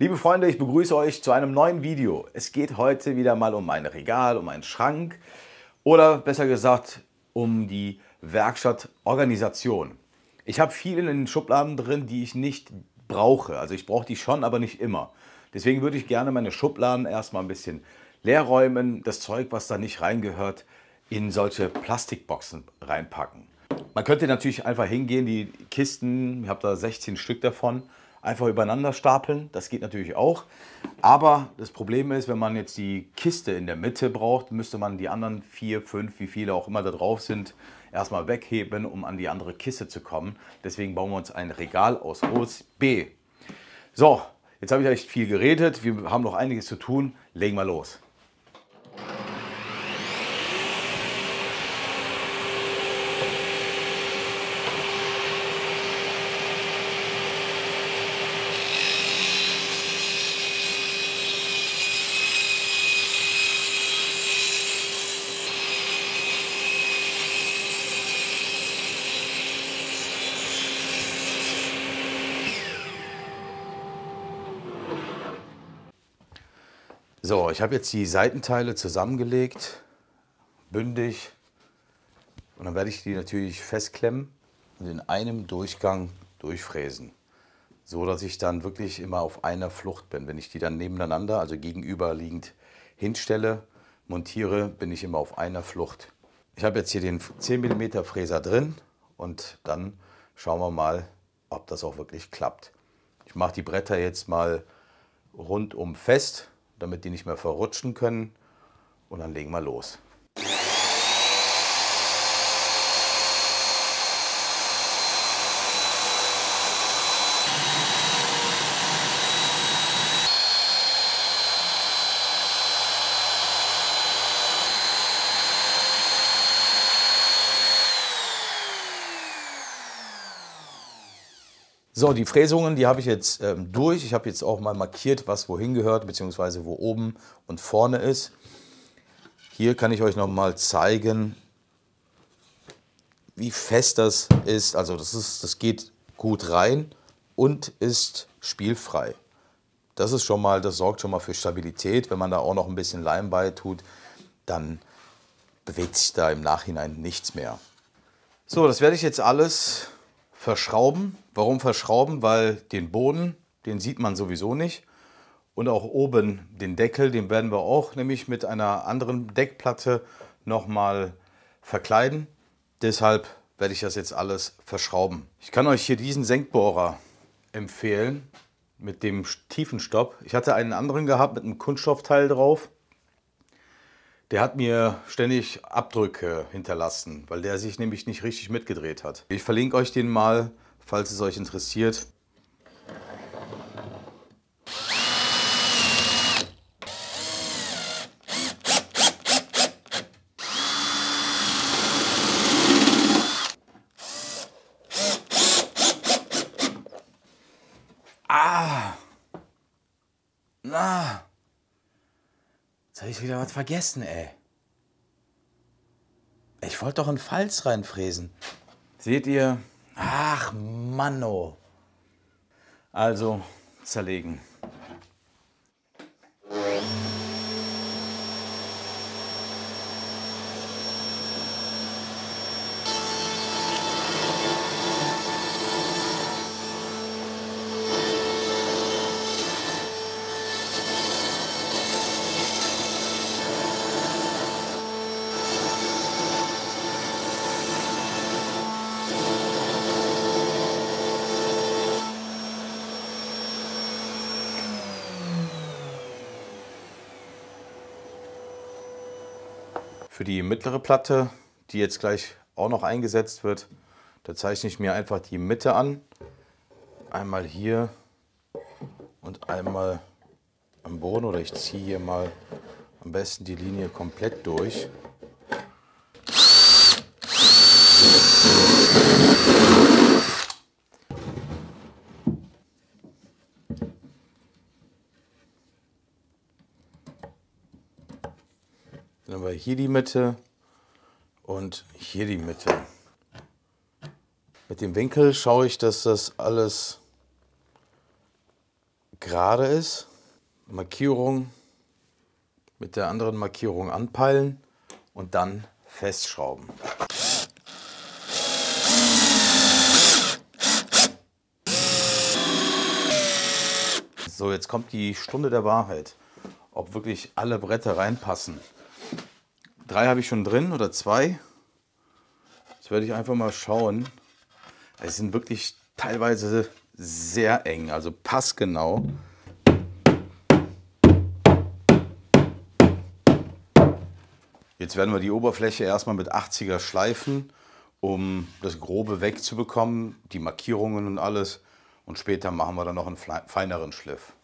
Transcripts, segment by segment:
Liebe Freunde, ich begrüße euch zu einem neuen Video. Es geht heute wieder mal um ein Regal, um einen Schrank oder besser gesagt um die Werkstattorganisation. Ich habe viel in den Schubladen drin, die ich nicht brauche. Also ich brauche die schon, aber nicht immer. Deswegen würde ich gerne meine Schubladen erstmal ein bisschen leer räumen, das Zeug, was da nicht reingehört, in solche Plastikboxen reinpacken. Man könnte natürlich einfach hingehen, die Kisten, ich habe da 16 Stück davon, einfach übereinander stapeln. Das geht natürlich auch. Aber das Problem ist, wenn man jetzt die Kiste in der Mitte braucht, müsste man die anderen vier, fünf, wie viele auch immer da drauf sind, erstmal wegheben, um an die andere Kiste zu kommen. Deswegen bauen wir uns ein Regal aus OSB. So, jetzt habe ich echt viel geredet. Wir haben noch einiges zu tun. Legen wir los. So, ich habe jetzt die Seitenteile zusammengelegt, bündig. Und dann werde ich die natürlich festklemmen und in einem Durchgang durchfräsen. So dass ich dann wirklich immer auf einer Flucht bin. Wenn ich die dann nebeneinander, also gegenüberliegend hinstelle, montiere, bin ich immer auf einer Flucht. Ich habe jetzt hier den 10 mm Fräser drin und dann schauen wir mal, ob das auch wirklich klappt. Ich mache die Bretter jetzt mal rundum fest damit die nicht mehr verrutschen können. Und dann legen wir los. So, die Fräsungen, die habe ich jetzt ähm, durch. Ich habe jetzt auch mal markiert, was wohin gehört, beziehungsweise wo oben und vorne ist. Hier kann ich euch noch mal zeigen, wie fest das ist. Also das, ist, das geht gut rein und ist spielfrei. Das ist schon mal, das sorgt schon mal für Stabilität. Wenn man da auch noch ein bisschen Leim bei tut, dann bewegt sich da im Nachhinein nichts mehr. So, das werde ich jetzt alles verschrauben. Warum verschrauben? Weil den Boden, den sieht man sowieso nicht. Und auch oben den Deckel, den werden wir auch nämlich mit einer anderen Deckplatte nochmal verkleiden. Deshalb werde ich das jetzt alles verschrauben. Ich kann euch hier diesen Senkbohrer empfehlen mit dem Tiefenstopp. Ich hatte einen anderen gehabt mit einem Kunststoffteil drauf. Der hat mir ständig Abdrücke hinterlassen, weil der sich nämlich nicht richtig mitgedreht hat. Ich verlinke euch den mal, falls es euch interessiert. Ah! Na! Jetzt habe ich wieder was vergessen, ey. Ich wollte doch einen Falz reinfräsen. Seht ihr? Ach, Manno. Also, zerlegen. Für die mittlere Platte, die jetzt gleich auch noch eingesetzt wird, da zeichne ich mir einfach die Mitte an. Einmal hier und einmal am Boden oder ich ziehe hier mal am besten die Linie komplett durch. Dann haben wir hier die Mitte und hier die Mitte. Mit dem Winkel schaue ich, dass das alles gerade ist. Markierung mit der anderen Markierung anpeilen und dann festschrauben. So, jetzt kommt die Stunde der Wahrheit, ob wirklich alle Bretter reinpassen. Drei habe ich schon drin oder zwei. Jetzt werde ich einfach mal schauen. Es sind wirklich teilweise sehr eng, also passgenau. Jetzt werden wir die Oberfläche erstmal mit 80er schleifen, um das Grobe wegzubekommen, die Markierungen und alles. Und später machen wir dann noch einen feineren Schliff.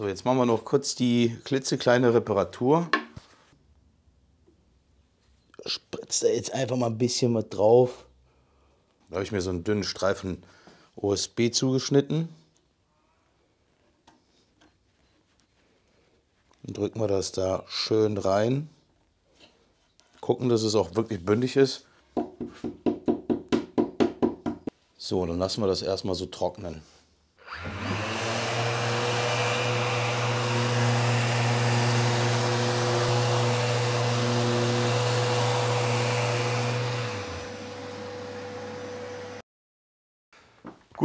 So, jetzt machen wir noch kurz die klitzekleine Reparatur. Spritzt da jetzt einfach mal ein bisschen was drauf. Da habe ich mir so einen dünnen Streifen OSB zugeschnitten. Dann drücken wir das da schön rein. Gucken, dass es auch wirklich bündig ist. So, dann lassen wir das erstmal so trocknen.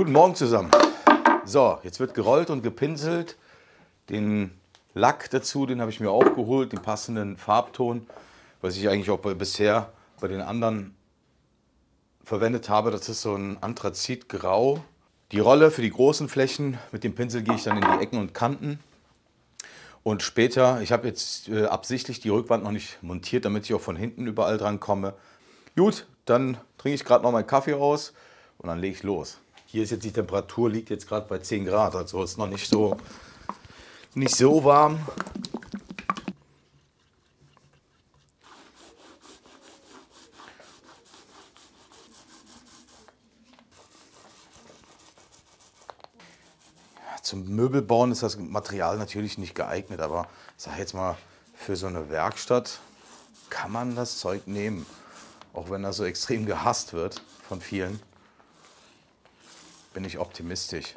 Guten Morgen zusammen. So, jetzt wird gerollt und gepinselt. Den Lack dazu, den habe ich mir auch geholt, den passenden Farbton, was ich eigentlich auch bisher bei den anderen verwendet habe. Das ist so ein Anthrazitgrau. Die Rolle für die großen Flächen, mit dem Pinsel gehe ich dann in die Ecken und Kanten. Und später, ich habe jetzt äh, absichtlich die Rückwand noch nicht montiert, damit ich auch von hinten überall dran komme. Gut, dann trinke ich gerade noch meinen Kaffee aus und dann lege ich los. Hier ist jetzt die Temperatur, liegt jetzt gerade bei 10 Grad, also ist noch nicht so nicht so warm. Zum Möbelbauen ist das Material natürlich nicht geeignet, aber sage jetzt mal, für so eine Werkstatt kann man das Zeug nehmen. Auch wenn das so extrem gehasst wird von vielen, bin ich optimistisch.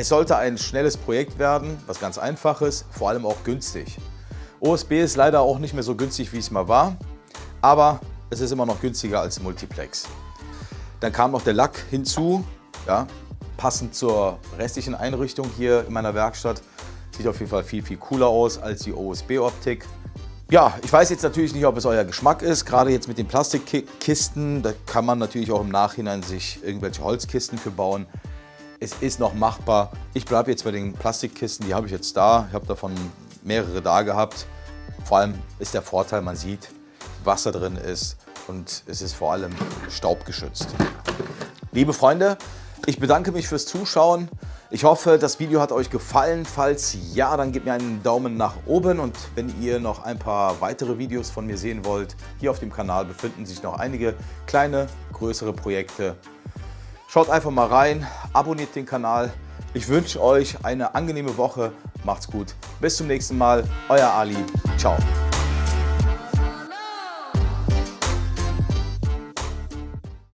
Es sollte ein schnelles Projekt werden, was ganz einfach ist, vor allem auch günstig. OSB ist leider auch nicht mehr so günstig, wie es mal war, aber es ist immer noch günstiger als Multiplex. Dann kam noch der Lack hinzu, ja, passend zur restlichen Einrichtung hier in meiner Werkstatt. Sieht auf jeden Fall viel, viel cooler aus als die OSB-Optik. Ja, ich weiß jetzt natürlich nicht, ob es euer Geschmack ist. Gerade jetzt mit den Plastikkisten, da kann man natürlich auch im Nachhinein sich irgendwelche Holzkisten für bauen. Es ist noch machbar. Ich bleibe jetzt bei den Plastikkisten, die habe ich jetzt da. Ich habe davon mehrere da gehabt. Vor allem ist der Vorteil, man sieht, Wasser drin ist und es ist vor allem staubgeschützt. Liebe Freunde, ich bedanke mich fürs Zuschauen. Ich hoffe, das Video hat euch gefallen. Falls ja, dann gebt mir einen Daumen nach oben. Und wenn ihr noch ein paar weitere Videos von mir sehen wollt, hier auf dem Kanal befinden sich noch einige kleine, größere Projekte. Schaut einfach mal rein, abonniert den Kanal. Ich wünsche euch eine angenehme Woche. Macht's gut. Bis zum nächsten Mal. Euer Ali. Ciao.